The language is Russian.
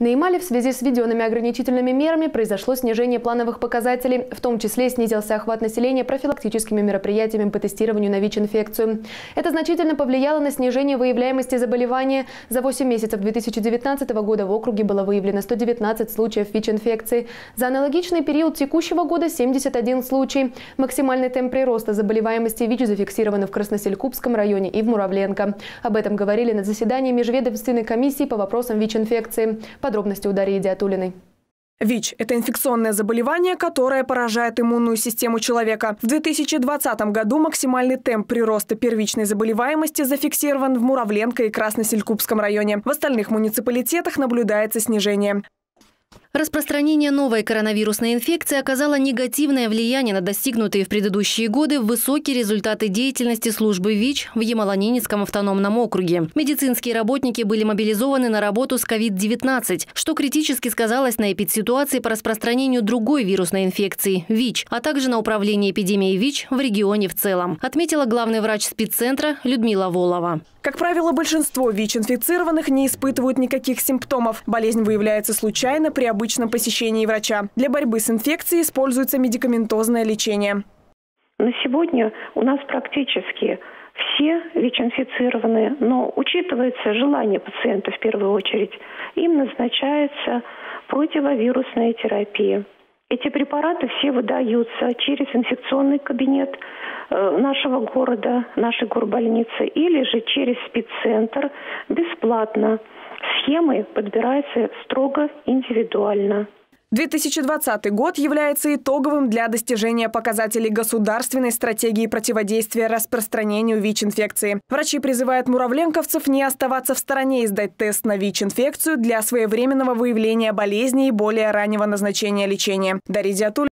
На Ямале в связи с введенными ограничительными мерами произошло снижение плановых показателей. В том числе снизился охват населения профилактическими мероприятиями по тестированию на ВИЧ-инфекцию. Это значительно повлияло на снижение выявляемости заболевания. За 8 месяцев 2019 года в округе было выявлено 119 случаев ВИЧ-инфекции. За аналогичный период текущего года 71 случай. Максимальный темп прироста заболеваемости ВИЧ зафиксирован в Красноселькупском районе и в Муравленко. Об этом говорили на заседании Межведомственной комиссии по вопросам ВИЧ-инфекции. Подробности у Дарьи Диатулиной. ВИЧ – это инфекционное заболевание, которое поражает иммунную систему человека. В 2020 году максимальный темп прироста первичной заболеваемости зафиксирован в Муравленко и Красноселькупском районе. В остальных муниципалитетах наблюдается снижение. Распространение новой коронавирусной инфекции оказало негативное влияние на достигнутые в предыдущие годы высокие результаты деятельности службы ВИЧ в Ямало-Ненецком автономном округе. Медицинские работники были мобилизованы на работу с COVID-19, что критически сказалось на эпидситуации по распространению другой вирусной инфекции – ВИЧ, а также на управлении эпидемией ВИЧ в регионе в целом, отметила главный врач спеццентра Людмила Волова. Как правило, большинство ВИЧ-инфицированных не испытывают никаких симптомов. Болезнь выявляется случайно при обычном посещении врача. Для борьбы с инфекцией используется медикаментозное лечение. На сегодня у нас практически все ВИЧ-инфицированные, но учитывается желание пациента в первую очередь, им назначается противовирусная терапия. Эти препараты все выдаются через инфекционный кабинет э, нашего города, нашей горбольницы, или же через спеццентр бесплатно. Схемы подбираются строго индивидуально. 2020 год является итоговым для достижения показателей государственной стратегии противодействия распространению ВИЧ-инфекции. Врачи призывают муравленковцев не оставаться в стороне и сдать тест на ВИЧ-инфекцию для своевременного выявления болезни и более раннего назначения лечения. Дарья Диатуль